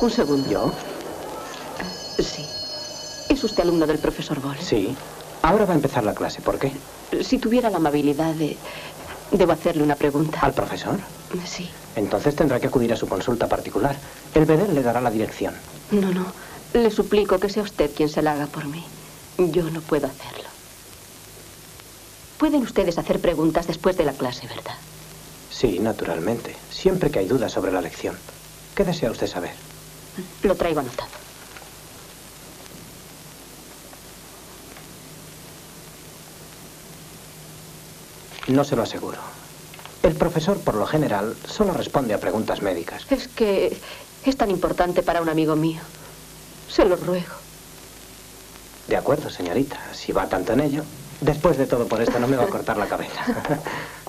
Un segundo. ¿Yo? Sí. ¿Es usted alumno del profesor Boll? Sí. Ahora va a empezar la clase. ¿Por qué? Si tuviera la amabilidad de... Debo hacerle una pregunta. ¿Al profesor? Sí. Entonces tendrá que acudir a su consulta particular. El Bedel le dará la dirección. No, no. Le suplico que sea usted quien se la haga por mí. Yo no puedo hacerlo. Pueden ustedes hacer preguntas después de la clase, ¿verdad? Sí, naturalmente. Siempre que hay dudas sobre la lección. ¿Qué desea usted saber? Lo traigo anotado. No se lo aseguro. El profesor, por lo general, solo responde a preguntas médicas. Es que es tan importante para un amigo mío. Se lo ruego. De acuerdo, señorita. Si va tanto en ello. Después de todo por esto no me va a cortar la cabeza.